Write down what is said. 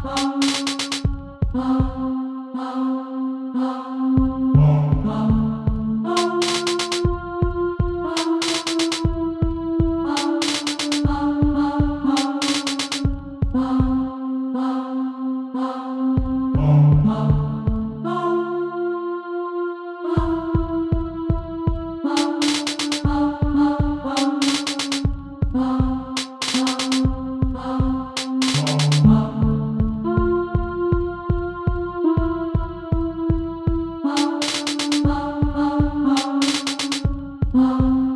Oh. 啊